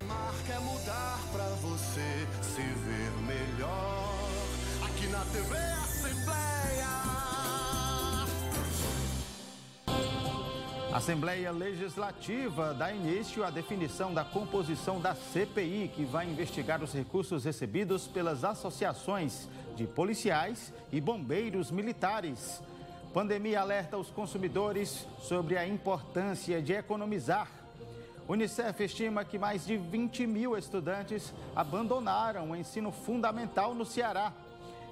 amar, quer mudar pra você se ver melhor. Aqui na TV Assembleia. A Assembleia Legislativa dá início à definição da composição da CPI, que vai investigar os recursos recebidos pelas associações de policiais e bombeiros militares. Pandemia alerta os consumidores sobre a importância de economizar. Unicef estima que mais de 20 mil estudantes abandonaram o ensino fundamental no Ceará.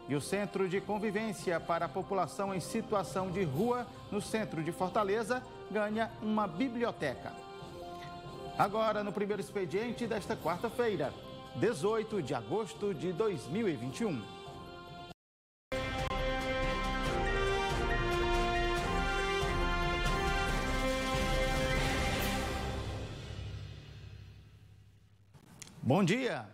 E o Centro de Convivência para a População em Situação de Rua, no centro de Fortaleza, ganha uma biblioteca. Agora, no primeiro expediente desta quarta-feira, 18 de agosto de 2021. Bom dia!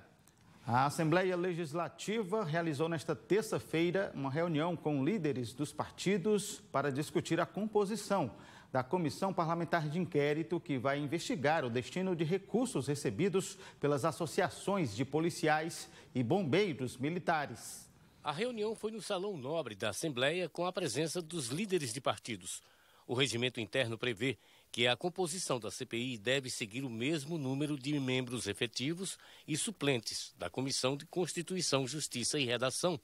A Assembleia Legislativa realizou nesta terça-feira uma reunião com líderes dos partidos para discutir a composição da Comissão Parlamentar de Inquérito que vai investigar o destino de recursos recebidos pelas associações de policiais e bombeiros militares. A reunião foi no Salão Nobre da Assembleia com a presença dos líderes de partidos. O regimento interno prevê que a composição da CPI deve seguir o mesmo número de membros efetivos e suplentes da Comissão de Constituição, Justiça e Redação,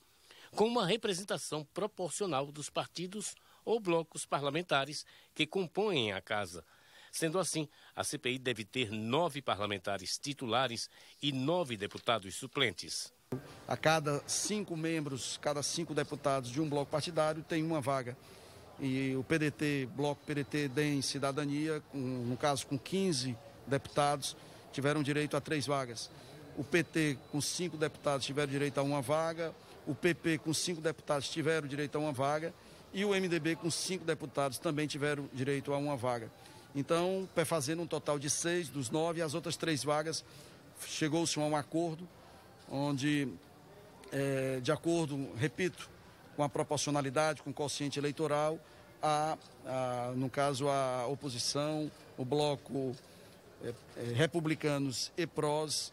com uma representação proporcional dos partidos ou blocos parlamentares que compõem a Casa. Sendo assim, a CPI deve ter nove parlamentares titulares e nove deputados suplentes. A cada cinco membros, cada cinco deputados de um bloco partidário tem uma vaga e o PDT, Bloco PDT DEM Cidadania, com, no caso com 15 deputados, tiveram direito a três vagas. O PT, com cinco deputados, tiveram direito a uma vaga. O PP, com cinco deputados, tiveram direito a uma vaga. E o MDB, com cinco deputados, também tiveram direito a uma vaga. Então, fazendo um total de seis dos nove, as outras três vagas, chegou-se a um acordo, onde, é, de acordo, repito, com a proporcionalidade, com o quociente eleitoral, a, a, no caso a oposição, o bloco é, é, republicanos e prós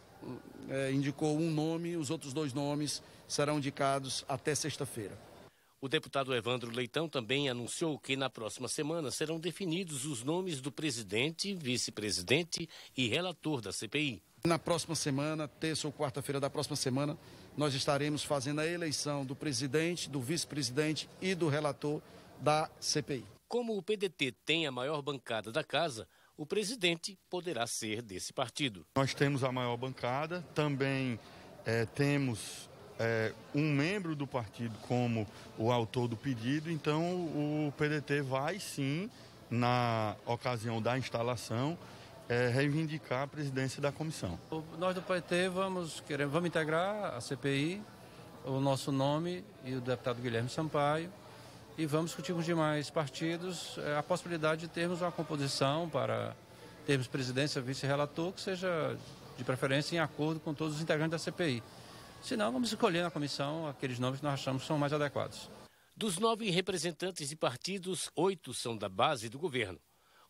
é, indicou um nome, os outros dois nomes serão indicados até sexta-feira. O deputado Evandro Leitão também anunciou que na próxima semana serão definidos os nomes do presidente, vice-presidente e relator da CPI. Na próxima semana, terça ou quarta-feira da próxima semana, nós estaremos fazendo a eleição do presidente, do vice-presidente e do relator da CPI. Como o PDT tem a maior bancada da casa, o presidente poderá ser desse partido. Nós temos a maior bancada, também é, temos é, um membro do partido como o autor do pedido, então o PDT vai sim, na ocasião da instalação, é, reivindicar a presidência da comissão. Nós do PT vamos, querer, vamos integrar a CPI, o nosso nome e o deputado Guilherme Sampaio, e vamos discutir com os demais partidos é, a possibilidade de termos uma composição para termos presidência, vice-relator, que seja de preferência em acordo com todos os integrantes da CPI. Se não, vamos escolher na comissão aqueles nomes que nós achamos que são mais adequados. Dos nove representantes de partidos, oito são da base do governo.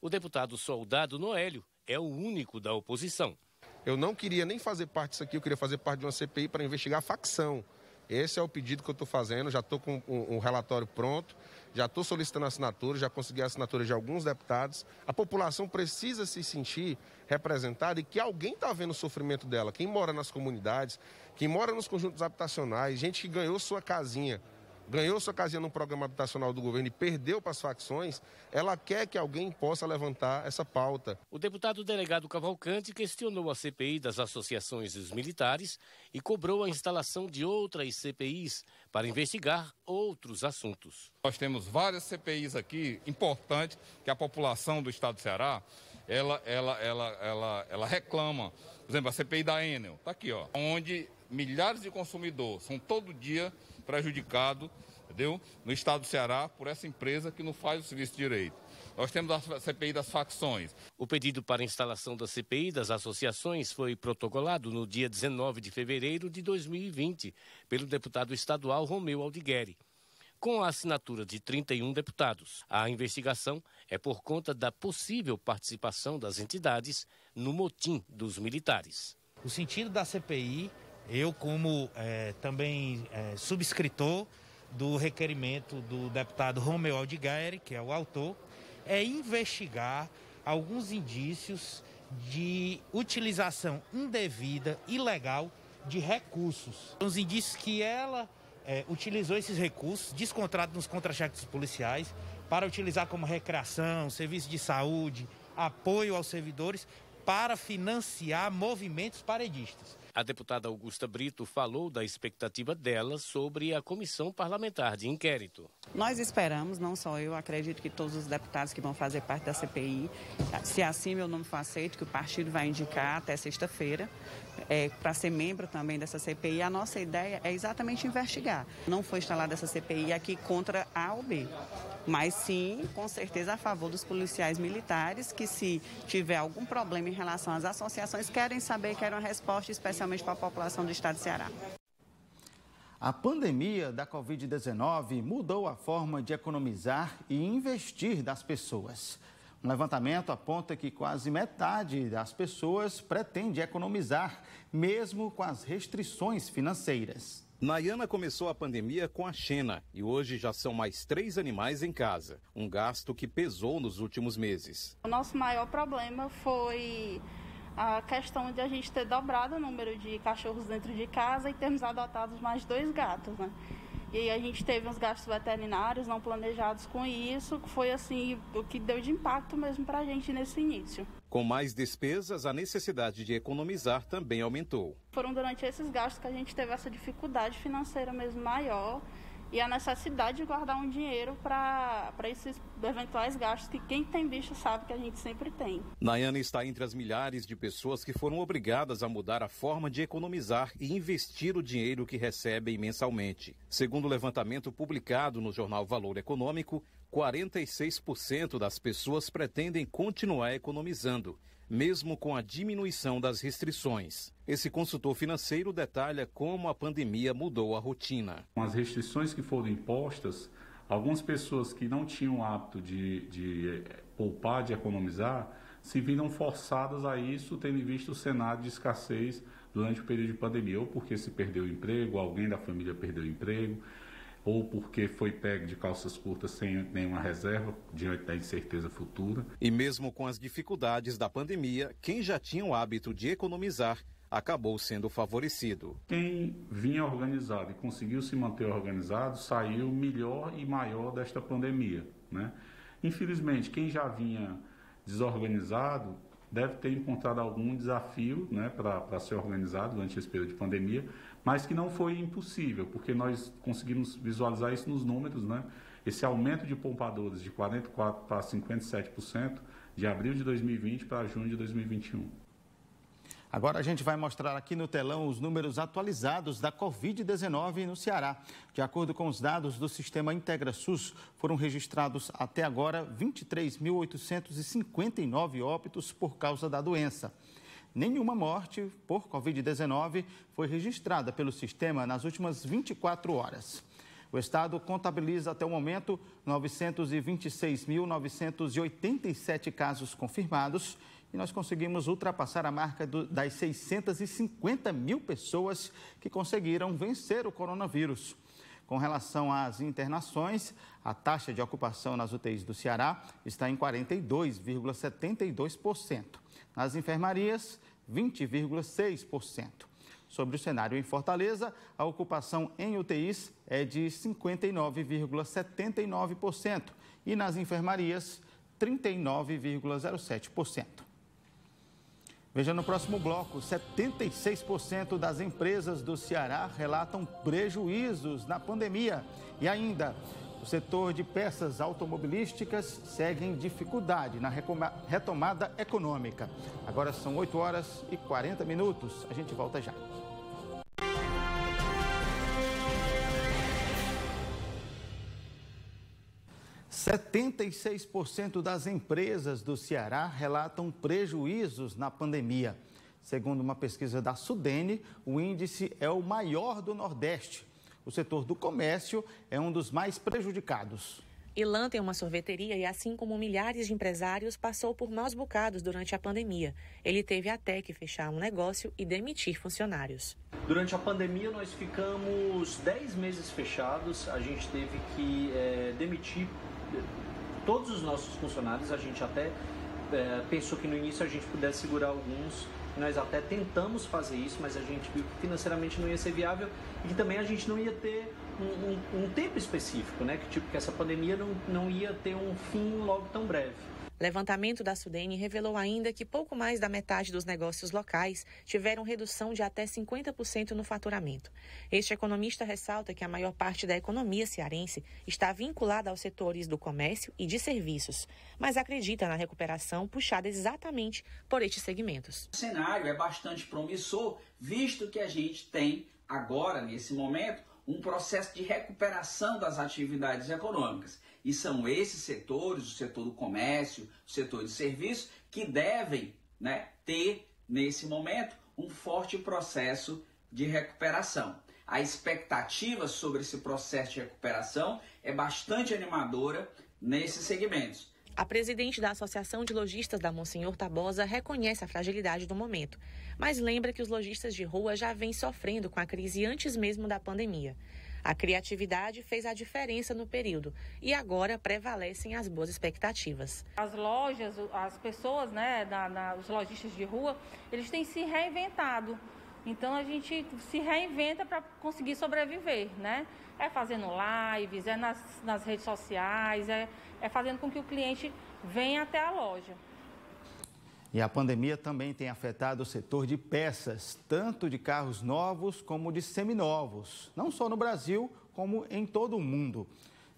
O deputado Soldado Noélio é o único da oposição. Eu não queria nem fazer parte disso aqui, eu queria fazer parte de uma CPI para investigar a facção. Esse é o pedido que eu estou fazendo, já estou com um, um, relatório pronto, já estou solicitando assinatura, já consegui a assinatura de alguns deputados. A população precisa se sentir representada e que alguém está vendo o sofrimento dela. Quem mora nas comunidades, quem mora nos conjuntos habitacionais, gente que ganhou sua casinha ganhou sua casinha no programa habitacional do governo e perdeu para as facções, ela quer que alguém possa levantar essa pauta. O deputado delegado Cavalcante questionou a CPI das associações dos militares e cobrou a instalação de outras CPIs para investigar outros assuntos. Nós temos várias CPIs aqui importantes que a população do estado do Ceará ela, ela, ela, ela, ela reclama. Por exemplo, a CPI da Enel, está aqui, ó, onde milhares de consumidores são todo dia prejudicados, entendeu? No estado do Ceará, por essa empresa que não faz o serviço direito. Nós temos a CPI das facções. O pedido para instalação da CPI das associações foi protocolado no dia 19 de fevereiro de 2020 pelo deputado estadual Romeu Aldigueri. com a assinatura de 31 deputados. A investigação é por conta da possível participação das entidades no motim dos militares. O sentido da CPI, eu como é, também é, subscritor do requerimento do deputado Romeu Aldigaeri, que é o autor, é investigar alguns indícios de utilização indevida, ilegal de recursos. Os indícios que ela é, utilizou esses recursos descontados nos contra-cheques policiais para utilizar como recreação, serviço de saúde, apoio aos servidores para financiar movimentos paredistas. A deputada Augusta Brito falou da expectativa dela sobre a comissão parlamentar de inquérito. Nós esperamos, não só eu, acredito que todos os deputados que vão fazer parte da CPI, se assim meu nome for aceito, que o partido vai indicar até sexta-feira, é, para ser membro também dessa CPI, a nossa ideia é exatamente investigar. Não foi instalada essa CPI aqui contra A ou B, mas sim, com certeza, a favor dos policiais militares que, se tiver algum problema em relação às associações, querem saber, querem uma resposta, especialmente para a população do estado de Ceará. A pandemia da Covid-19 mudou a forma de economizar e investir das pessoas. Um levantamento aponta que quase metade das pessoas pretende economizar, mesmo com as restrições financeiras. Nayana começou a pandemia com a Xena e hoje já são mais três animais em casa, um gasto que pesou nos últimos meses. O nosso maior problema foi a questão de a gente ter dobrado o número de cachorros dentro de casa e termos adotado mais dois gatos, né? E aí a gente teve uns gastos veterinários não planejados com isso, que foi assim o que deu de impacto mesmo para a gente nesse início. Com mais despesas, a necessidade de economizar também aumentou. Foram durante esses gastos que a gente teve essa dificuldade financeira mesmo maior e a necessidade de guardar um dinheiro para esses eventuais gastos que quem tem bicho sabe que a gente sempre tem. Nayana está entre as milhares de pessoas que foram obrigadas a mudar a forma de economizar e investir o dinheiro que recebem mensalmente. Segundo o levantamento publicado no jornal Valor Econômico, 46% das pessoas pretendem continuar economizando mesmo com a diminuição das restrições. Esse consultor financeiro detalha como a pandemia mudou a rotina. Com as restrições que foram impostas, algumas pessoas que não tinham hábito de, de poupar, de economizar, se viram forçadas a isso, tendo visto o cenário de escassez durante o período de pandemia, ou porque se perdeu o emprego, alguém da família perdeu o emprego, ou porque foi pego de calças curtas sem nenhuma reserva diante da incerteza futura. E mesmo com as dificuldades da pandemia, quem já tinha o hábito de economizar acabou sendo favorecido. Quem vinha organizado e conseguiu se manter organizado saiu melhor e maior desta pandemia. Né? Infelizmente, quem já vinha desorganizado deve ter encontrado algum desafio né, para ser organizado durante esse período de pandemia, mas que não foi impossível, porque nós conseguimos visualizar isso nos números, né? Esse aumento de poupadores de 44% para 57% de abril de 2020 para junho de 2021. Agora a gente vai mostrar aqui no telão os números atualizados da Covid-19 no Ceará. De acordo com os dados do Sistema Integra SUS, foram registrados até agora 23.859 óbitos por causa da doença. Nenhuma morte por Covid-19 foi registrada pelo sistema nas últimas 24 horas. O estado contabiliza até o momento 926.987 casos confirmados e nós conseguimos ultrapassar a marca do, das 650 mil pessoas que conseguiram vencer o coronavírus. Com relação às internações, a taxa de ocupação nas UTIs do Ceará está em 42,72%. Nas enfermarias, 20,6%. Sobre o cenário em Fortaleza, a ocupação em UTIs é de 59,79% e nas enfermarias, 39,07%. Veja no próximo bloco: 76% das empresas do Ceará relatam prejuízos na pandemia. E ainda, o setor de peças automobilísticas segue em dificuldade na retomada econômica. Agora são 8 horas e 40 minutos. A gente volta já. Setenta e seis por cento das empresas do Ceará relatam prejuízos na pandemia. Segundo uma pesquisa da Sudene, o índice é o maior do Nordeste. O setor do comércio é um dos mais prejudicados. Ilan tem uma sorveteria e, assim como milhares de empresários, passou por maus bocados durante a pandemia. Ele teve até que fechar um negócio e demitir funcionários. Durante a pandemia, nós ficamos 10 meses fechados. A gente teve que é, demitir todos os nossos funcionários. A gente até é, pensou que no início a gente pudesse segurar alguns nós até tentamos fazer isso, mas a gente viu que financeiramente não ia ser viável e que também a gente não ia ter um, um, um tempo específico, né? Que tipo que essa pandemia não, não ia ter um fim logo tão breve. Levantamento da Sudene revelou ainda que pouco mais da metade dos negócios locais tiveram redução de até 50% no faturamento. Este economista ressalta que a maior parte da economia cearense está vinculada aos setores do comércio e de serviços, mas acredita na recuperação puxada exatamente por estes segmentos. O cenário é bastante promissor, visto que a gente tem agora, nesse momento, um processo de recuperação das atividades econômicas. E são esses setores, o setor do comércio, o setor de serviços, que devem né, ter, nesse momento, um forte processo de recuperação. A expectativa sobre esse processo de recuperação é bastante animadora nesses segmentos. A presidente da Associação de Lojistas da Monsenhor Tabosa reconhece a fragilidade do momento, mas lembra que os lojistas de rua já vêm sofrendo com a crise antes mesmo da pandemia. A criatividade fez a diferença no período e agora prevalecem as boas expectativas. As lojas, as pessoas, né, da, da, os lojistas de rua, eles têm se reinventado. Então a gente se reinventa para conseguir sobreviver, né? É fazendo lives, é nas, nas redes sociais, é, é fazendo com que o cliente venha até a loja. E a pandemia também tem afetado o setor de peças, tanto de carros novos como de seminovos, não só no Brasil, como em todo o mundo.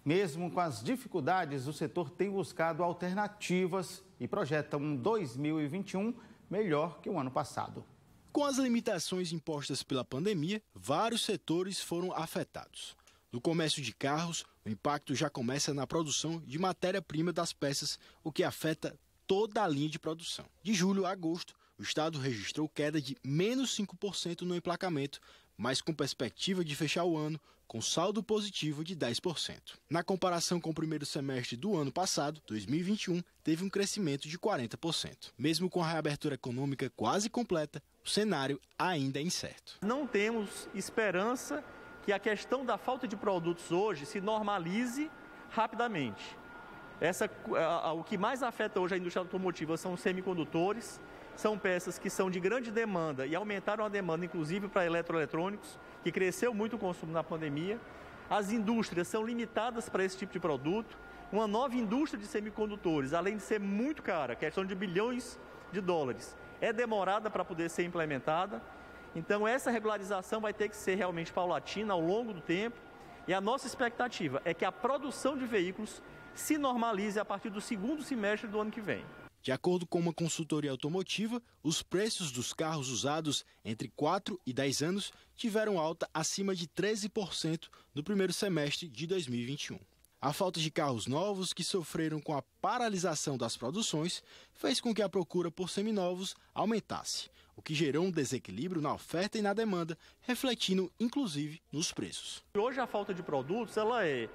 Mesmo com as dificuldades, o setor tem buscado alternativas e projeta um 2021 melhor que o ano passado. Com as limitações impostas pela pandemia, vários setores foram afetados. No comércio de carros, o impacto já começa na produção de matéria-prima das peças, o que afeta toda a linha de produção. De julho a agosto, o estado registrou queda de menos 5% no emplacamento, mas com perspectiva de fechar o ano com saldo positivo de 10%. Na comparação com o primeiro semestre do ano passado, 2021, teve um crescimento de 40%. Mesmo com a reabertura econômica quase completa, o cenário ainda é incerto. Não temos esperança que a questão da falta de produtos hoje se normalize rapidamente. Essa, a, a, o que mais afeta hoje a indústria automotiva são os semicondutores, são peças que são de grande demanda e aumentaram a demanda, inclusive para eletroeletrônicos, que cresceu muito o consumo na pandemia. As indústrias são limitadas para esse tipo de produto. Uma nova indústria de semicondutores, além de ser muito cara, questão de bilhões de dólares, é demorada para poder ser implementada. Então, essa regularização vai ter que ser realmente paulatina ao longo do tempo. E a nossa expectativa é que a produção de veículos se normalize a partir do segundo semestre do ano que vem. De acordo com uma consultoria automotiva, os preços dos carros usados entre 4 e 10 anos tiveram alta acima de 13% no primeiro semestre de 2021. A falta de carros novos que sofreram com a paralisação das produções fez com que a procura por seminovos aumentasse, o que gerou um desequilíbrio na oferta e na demanda, refletindo inclusive nos preços. Hoje a falta de produtos ela é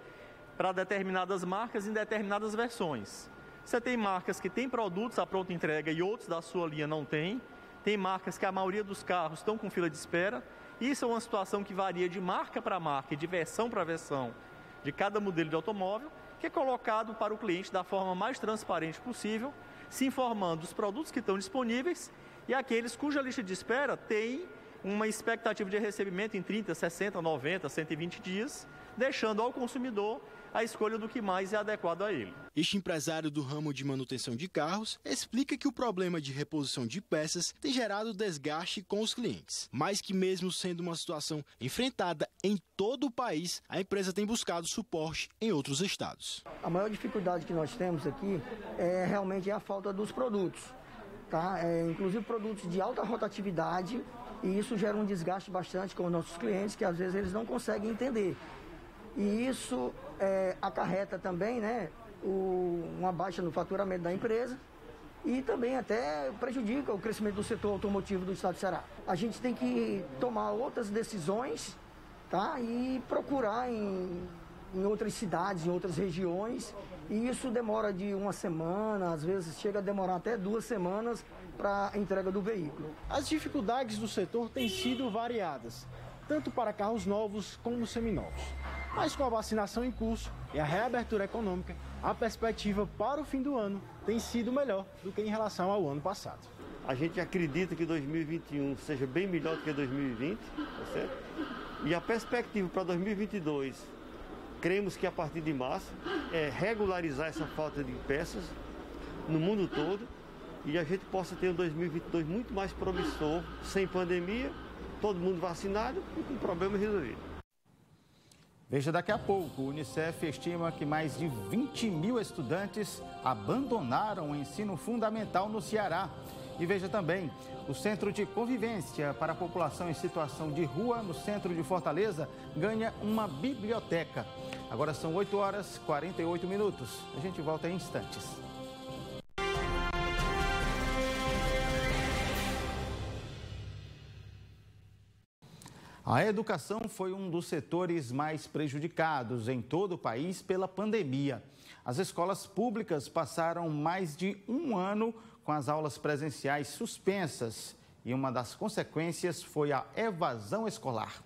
para determinadas marcas em determinadas versões. Você tem marcas que têm produtos à pronta entrega e outros da sua linha não tem. Tem marcas que a maioria dos carros estão com fila de espera. Isso é uma situação que varia de marca para marca de versão para versão de cada modelo de automóvel, que é colocado para o cliente da forma mais transparente possível, se informando dos produtos que estão disponíveis e aqueles cuja lista de espera tem uma expectativa de recebimento em 30, 60, 90, 120 dias, deixando ao consumidor a escolha do que mais é adequado a ele. Este empresário do ramo de manutenção de carros explica que o problema de reposição de peças tem gerado desgaste com os clientes, mas que mesmo sendo uma situação enfrentada em todo o país, a empresa tem buscado suporte em outros estados. A maior dificuldade que nós temos aqui é realmente a falta dos produtos, tá? É, inclusive produtos de alta rotatividade e isso gera um desgaste bastante com os nossos clientes que às vezes eles não conseguem entender. E isso é, acarreta também né, o, uma baixa no faturamento da empresa e também até prejudica o crescimento do setor automotivo do estado do Ceará. A gente tem que tomar outras decisões tá? E procurar em, em outras cidades, em outras regiões. E isso demora de uma semana, às vezes chega a demorar até duas semanas para a entrega do veículo. As dificuldades do setor têm sido variadas, tanto para carros novos como seminovos. Mas com a vacinação em curso e a reabertura econômica, a perspectiva para o fim do ano tem sido melhor do que em relação ao ano passado. A gente acredita que 2021 seja bem melhor do que 2020, tá certo? E a perspectiva para 2022, cremos que a partir de março, é regularizar essa falta de peças no mundo todo e a gente possa ter um 2022 muito mais promissor, sem pandemia, todo mundo vacinado e com problemas resolvidos. Veja daqui a pouco, o Unicef estima que mais de 20 mil estudantes abandonaram o ensino fundamental no Ceará. E veja também, o Centro de Convivência para a População em Situação de Rua, no centro de Fortaleza, ganha uma biblioteca. Agora são 8 horas e 48 minutos. A gente volta em instantes. A educação foi um dos setores mais prejudicados em todo o país pela pandemia. As escolas públicas passaram mais de um ano com as aulas presenciais suspensas e uma das consequências foi a evasão escolar.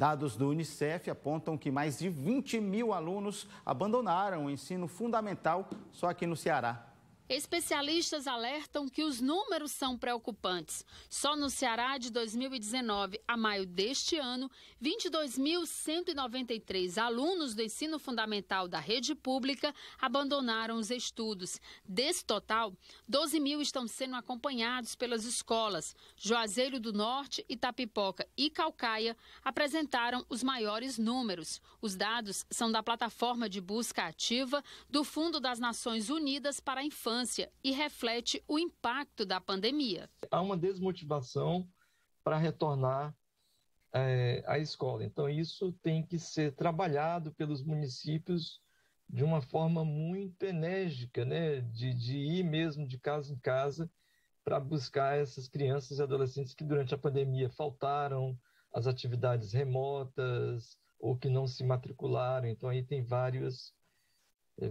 Dados do Unicef apontam que mais de 20 mil alunos abandonaram o ensino fundamental só aqui no Ceará. Especialistas alertam que os números são preocupantes. Só no Ceará, de 2019 a maio deste ano, 22.193 alunos do ensino fundamental da rede pública abandonaram os estudos. Desse total, 12 mil estão sendo acompanhados pelas escolas. Juazeiro do Norte, Itapipoca e Calcaia apresentaram os maiores números. Os dados são da plataforma de busca ativa do Fundo das Nações Unidas para a Infância e reflete o impacto da pandemia. Há uma desmotivação para retornar é, à escola. Então, isso tem que ser trabalhado pelos municípios de uma forma muito enérgica, né? de, de ir mesmo de casa em casa para buscar essas crianças e adolescentes que durante a pandemia faltaram as atividades remotas ou que não se matricularam. Então, aí tem vários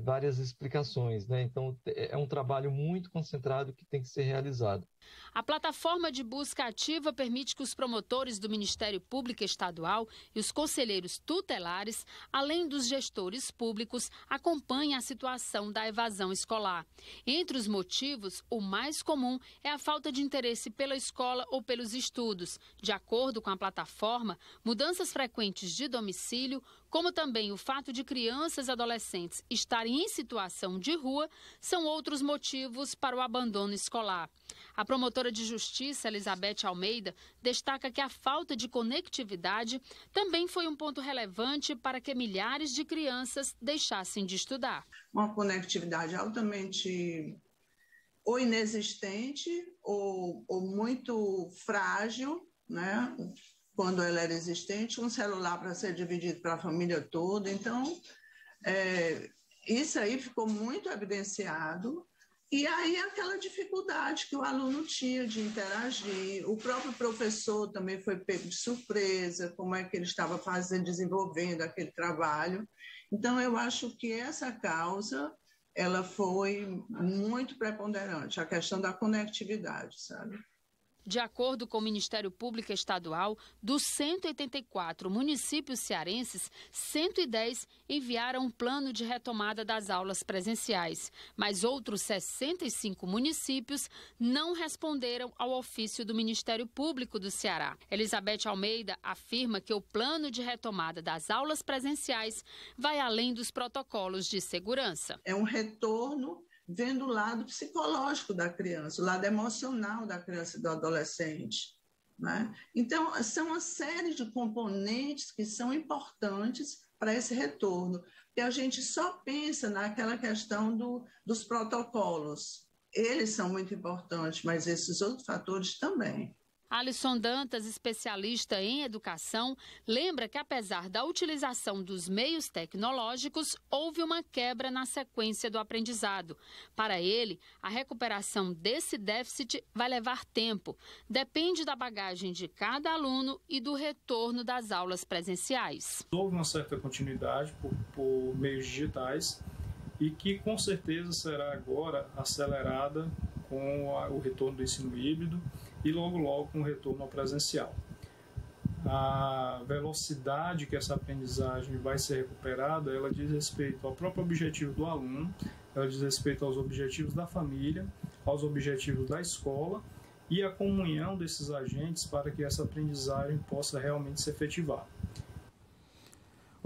várias explicações, né? Então é um trabalho muito concentrado que tem que ser realizado. A plataforma de busca ativa permite que os promotores do Ministério Público Estadual e os conselheiros tutelares, além dos gestores públicos, acompanhem a situação da evasão escolar. Entre os motivos, o mais comum é a falta de interesse pela escola ou pelos estudos. De acordo com a plataforma, mudanças frequentes de domicílio, como também o fato de crianças e adolescentes estarem em situação de rua, são outros motivos para o abandono escolar. A promotora de justiça, Elizabeth Almeida, destaca que a falta de conectividade também foi um ponto relevante para que milhares de crianças deixassem de estudar. Uma conectividade altamente ou inexistente ou, ou muito frágil, né? Quando ela era existente, um celular para ser dividido para a família toda. Então, é, isso aí ficou muito evidenciado. E aí aquela dificuldade que o aluno tinha de interagir, o próprio professor também foi pego de surpresa, como é que ele estava fazendo, desenvolvendo aquele trabalho. Então eu acho que essa causa ela foi muito preponderante, a questão da conectividade, sabe? De acordo com o Ministério Público Estadual, dos 184 municípios cearenses, 110 enviaram um plano de retomada das aulas presenciais, mas outros 65 municípios não responderam ao ofício do Ministério Público do Ceará. Elizabeth Almeida afirma que o plano de retomada das aulas presenciais vai além dos protocolos de segurança. É um retorno vendo o lado psicológico da criança, o lado emocional da criança e do adolescente. Né? Então, são uma série de componentes que são importantes para esse retorno, que a gente só pensa naquela questão do, dos protocolos. Eles são muito importantes, mas esses outros fatores também. Alisson Dantas, especialista em educação, lembra que apesar da utilização dos meios tecnológicos, houve uma quebra na sequência do aprendizado. Para ele, a recuperação desse déficit vai levar tempo. Depende da bagagem de cada aluno e do retorno das aulas presenciais. Houve uma certa continuidade por, por meios digitais e que com certeza será agora acelerada com o retorno do ensino híbrido e logo logo com o retorno ao presencial. A velocidade que essa aprendizagem vai ser recuperada, ela diz respeito ao próprio objetivo do aluno, ela diz respeito aos objetivos da família, aos objetivos da escola e a comunhão desses agentes para que essa aprendizagem possa realmente se efetivar.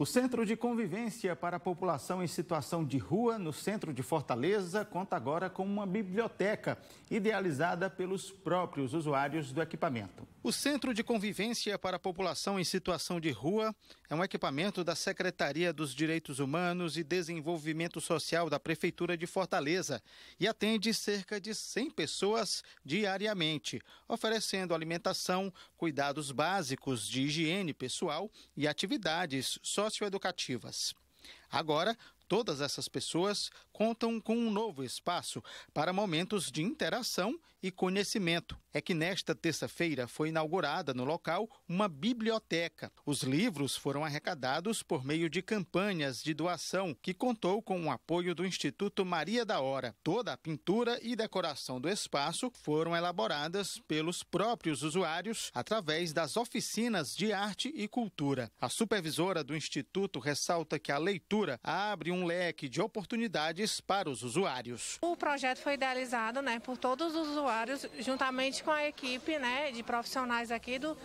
O Centro de Convivência para a População em Situação de Rua, no centro de Fortaleza, conta agora com uma biblioteca idealizada pelos próprios usuários do equipamento. O Centro de Convivência para a População em Situação de Rua é um equipamento da Secretaria dos Direitos Humanos e Desenvolvimento Social da Prefeitura de Fortaleza e atende cerca de 100 pessoas diariamente, oferecendo alimentação, cuidados básicos de higiene pessoal e atividades socioeducativas. Agora, todas essas pessoas contam com um novo espaço para momentos de interação e conhecimento. É que nesta terça-feira foi inaugurada no local uma biblioteca. Os livros foram arrecadados por meio de campanhas de doação que contou com o apoio do Instituto Maria da Hora. Toda a pintura e decoração do espaço foram elaboradas pelos próprios usuários através das oficinas de arte e cultura. A supervisora do instituto ressalta que a leitura abre um leque de oportunidades para os usuários. O projeto foi idealizado né, por todos os usuários usuários, juntamente com a equipe né, de profissionais aqui do,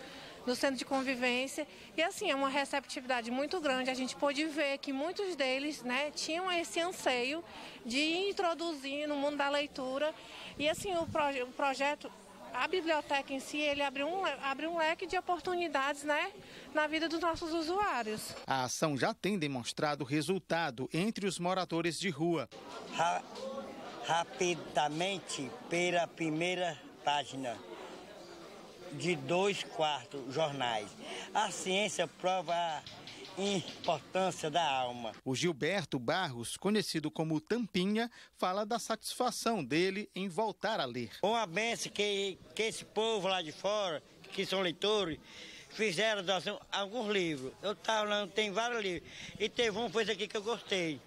do Centro de Convivência. E assim, é uma receptividade muito grande. A gente pôde ver que muitos deles né, tinham esse anseio de introduzir no mundo da leitura. E assim, o, proje o projeto a biblioteca em si, ele abre um, abre um leque de oportunidades né, na vida dos nossos usuários. A ação já tem demonstrado resultado entre os moradores de rua rapidamente pela primeira página de dois quartos jornais. A ciência prova a importância da alma. O Gilberto Barros, conhecido como Tampinha, fala da satisfação dele em voltar a ler. Uma benção que, que esse povo lá de fora, que são leitores, fizeram doação alguns livros. Eu estava lendo, tem vários livros. E teve um coisa aqui que eu gostei.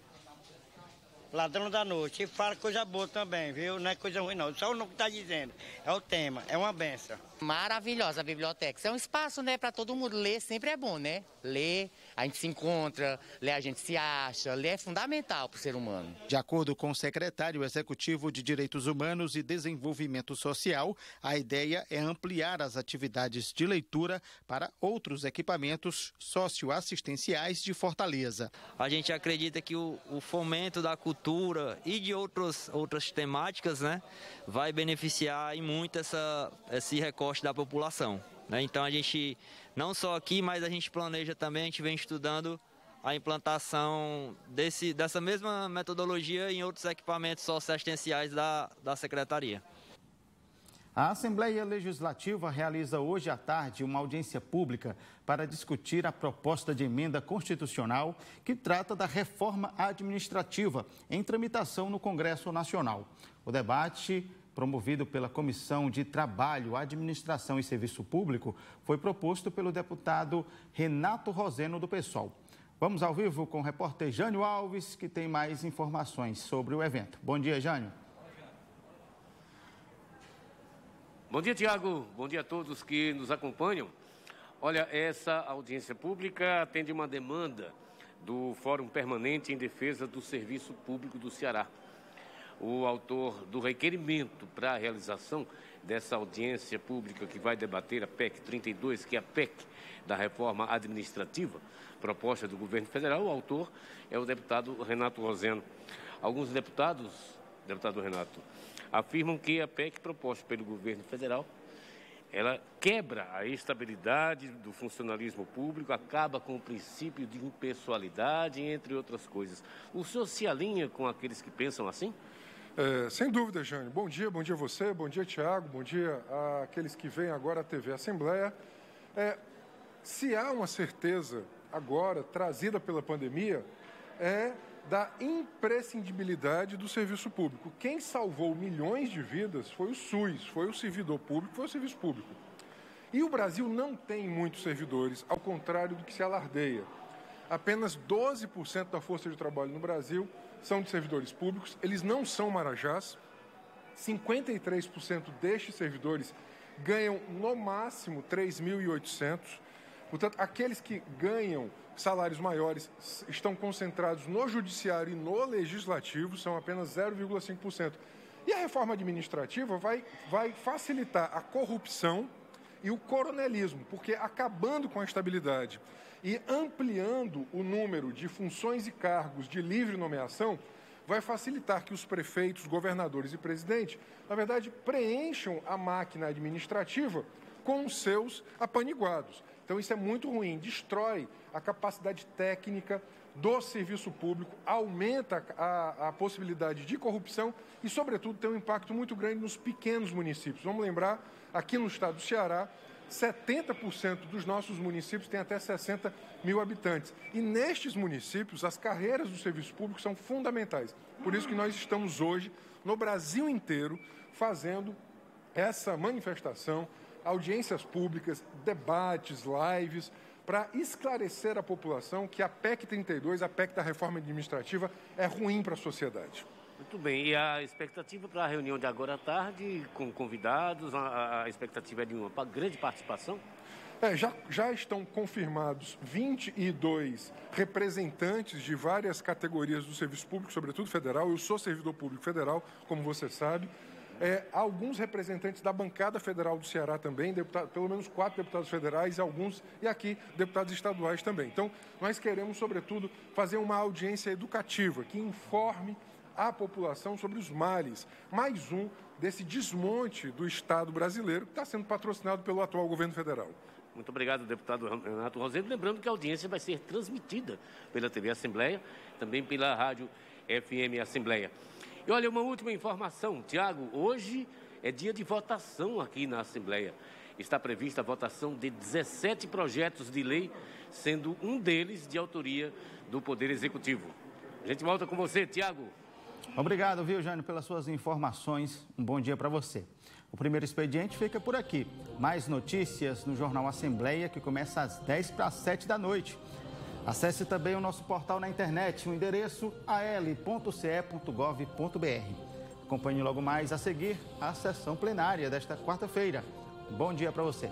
Ladrão da Noite. E fala coisa boa também, viu? Não é coisa ruim, não. Só o nome que está dizendo. É o tema, é uma benção. Maravilhosa a biblioteca. É um espaço, né, para todo mundo ler, sempre é bom, né? Ler, a gente se encontra, ler a gente se acha, ler é fundamental para o ser humano. De acordo com o secretário executivo de Direitos Humanos e Desenvolvimento Social, a ideia é ampliar as atividades de leitura para outros equipamentos socioassistenciais de Fortaleza. A gente acredita que o, o fomento da cultura e de outros, outras temáticas, né, vai beneficiar em muito essa, esse recorte da população. Né? Então a gente, não só aqui, mas a gente planeja também, a gente vem estudando a implantação desse, dessa mesma metodologia em outros equipamentos socioassistenciais da, da Secretaria. A Assembleia Legislativa realiza hoje à tarde uma audiência pública para discutir a proposta de emenda constitucional que trata da reforma administrativa em tramitação no Congresso Nacional. O debate promovido pela Comissão de Trabalho, Administração e Serviço Público, foi proposto pelo deputado Renato Roseno do PSOL. Vamos ao vivo com o repórter Jânio Alves, que tem mais informações sobre o evento. Bom dia, Jânio. Bom dia, Tiago. Bom dia a todos que nos acompanham. Olha, essa audiência pública atende uma demanda do Fórum Permanente em Defesa do Serviço Público do Ceará o autor do requerimento para a realização dessa audiência pública que vai debater a PEC 32, que é a PEC da reforma administrativa proposta do governo federal. O autor é o deputado Renato Roseno. Alguns deputados, deputado Renato, afirmam que a PEC proposta pelo governo federal ela quebra a estabilidade do funcionalismo público, acaba com o princípio de impessoalidade, entre outras coisas. O senhor se alinha com aqueles que pensam assim? É, sem dúvida, Jane. Bom dia, bom dia a você, bom dia, Tiago, bom dia àqueles que vêm agora à TV Assembleia. É, se há uma certeza agora trazida pela pandemia, é da imprescindibilidade do serviço público. Quem salvou milhões de vidas foi o SUS, foi o servidor público, foi o serviço público. E o Brasil não tem muitos servidores, ao contrário do que se alardeia. Apenas 12% da força de trabalho no Brasil são de servidores públicos, eles não são marajás. 53% destes servidores ganham no máximo 3.800. Portanto, aqueles que ganham salários maiores estão concentrados no judiciário e no legislativo, são apenas 0,5%. E a reforma administrativa vai, vai facilitar a corrupção e o coronelismo, porque acabando com a estabilidade e ampliando o número de funções e cargos de livre nomeação, vai facilitar que os prefeitos, governadores e presidente, na verdade, preencham a máquina administrativa com os seus apaniguados. Então, isso é muito ruim, destrói a capacidade técnica do serviço público, aumenta a, a, possibilidade de corrupção e, sobretudo, tem um impacto muito grande nos pequenos municípios. Vamos lembrar, aqui no estado do Ceará, 70% dos nossos municípios têm até 60 mil habitantes. E nestes municípios, as carreiras do serviço público são fundamentais. Por isso que nós estamos hoje, no Brasil inteiro, fazendo essa manifestação, audiências públicas, debates, lives, para esclarecer à população que a PEC 32, a PEC da reforma administrativa, é ruim para a sociedade. Muito bem. E a expectativa para a reunião de agora à tarde, com convidados, a, a expectativa é de uma grande participação? É, já, já estão confirmados 22 representantes de várias categorias do serviço público, sobretudo federal. Eu sou servidor público federal, como você sabe. É, alguns representantes da bancada federal do Ceará também, deputado, pelo menos quatro deputados federais, alguns, e aqui, deputados estaduais também. Então, nós queremos, sobretudo, fazer uma audiência educativa que informe à população sobre os males. Mais um desse desmonte do Estado brasileiro que está sendo patrocinado pelo atual governo federal. Muito obrigado, deputado Renato Rosendo. Lembrando que a audiência vai ser transmitida pela TV Assembleia, também pela rádio FM Assembleia. E olha, uma última informação, Tiago, hoje é dia de votação aqui na Assembleia. Está prevista a votação de 17 projetos de lei, sendo um deles de autoria do Poder Executivo. A gente volta com você, Tiago. Obrigado, viu, Jânio, pelas suas informações. Um bom dia para você. O primeiro expediente fica por aqui. Mais notícias no Jornal Assembleia, que começa às 10 para as 7 da noite. Acesse também o nosso portal na internet, o endereço al.ce.gov.br. Acompanhe logo mais a seguir a sessão plenária desta quarta-feira. Bom dia para você.